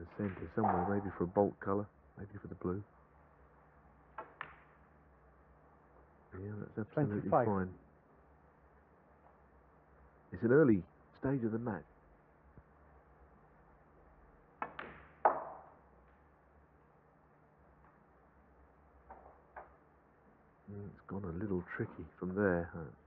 the centre somewhere, maybe for a bolt colour, maybe for the blue. Yeah, that's absolutely 25. fine. It's an early stage of the match. Mm, it's gone a little tricky from there. huh?